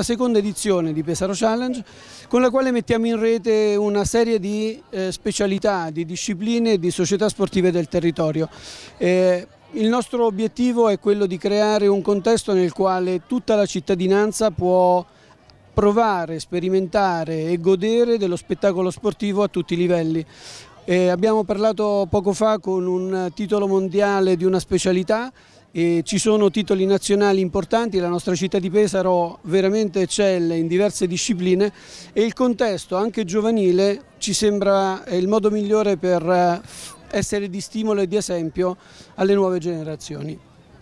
la seconda edizione di Pesaro Challenge con la quale mettiamo in rete una serie di eh, specialità, di discipline e di società sportive del territorio. Eh, il nostro obiettivo è quello di creare un contesto nel quale tutta la cittadinanza può provare, sperimentare e godere dello spettacolo sportivo a tutti i livelli. Eh, abbiamo parlato poco fa con un titolo mondiale di una specialità e ci sono titoli nazionali importanti, la nostra città di Pesaro veramente eccelle in diverse discipline e il contesto anche giovanile ci sembra il modo migliore per eh, essere di stimolo e di esempio alle nuove generazioni.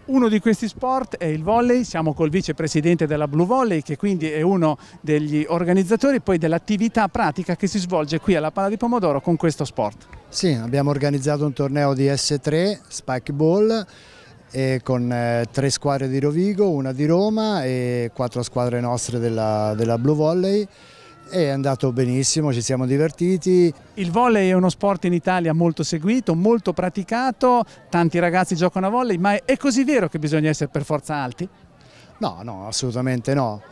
Uno di questi sport è il volley, siamo col vicepresidente della Blue Volley che quindi è uno degli organizzatori poi dell'attività pratica che si svolge qui alla Pala di Pomodoro con questo sport. Sì, abbiamo organizzato un torneo di S3, Spike Ball, con eh, tre squadre di Rovigo, una di Roma e quattro squadre nostre della, della Blue Volley è andato benissimo, ci siamo divertiti. Il volley è uno sport in Italia molto seguito, molto praticato, tanti ragazzi giocano a volley, ma è così vero che bisogna essere per forza alti? No, no, assolutamente no.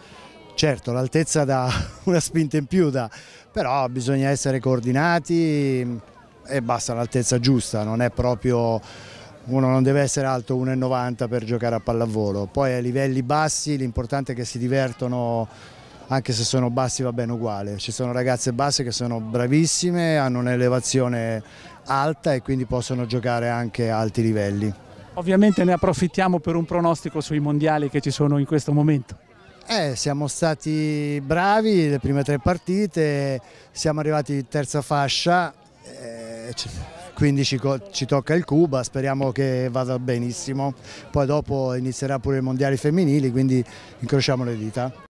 Certo, l'altezza dà una spinta in più, da, però bisogna essere coordinati e basta l'altezza giusta, non è proprio uno non deve essere alto 1,90 per giocare a pallavolo, poi a livelli bassi l'importante è che si divertono anche se sono bassi va bene uguale, ci sono ragazze basse che sono bravissime, hanno un'elevazione alta e quindi possono giocare anche a alti livelli. Ovviamente ne approfittiamo per un pronostico sui mondiali che ci sono in questo momento. Eh, siamo stati bravi le prime tre partite, siamo arrivati in terza fascia, eh, quindi ci, ci, tocca il Cuba, speriamo che vada benissimo, poi dopo inizierà pure i mondiali femminili, quindi incrociamo le dita.